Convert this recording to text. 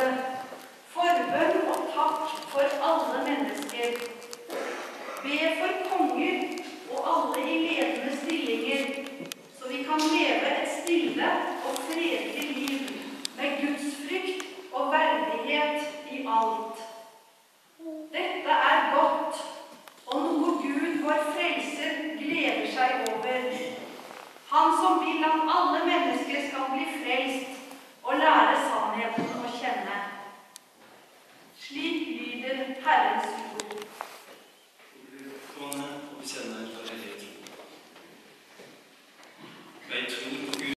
frelse. Forbønn og takk for alle mennesker. Be for konger og alle i ledende stillinger, så vi kan leve et stille og fredelig liv med Guds frykt og verdighet i alt. Dette er godt, og noe Gud, vår frelser, gleder seg over. Han som vil at alle mennesker Slik lyder Herrens ord. Ved tro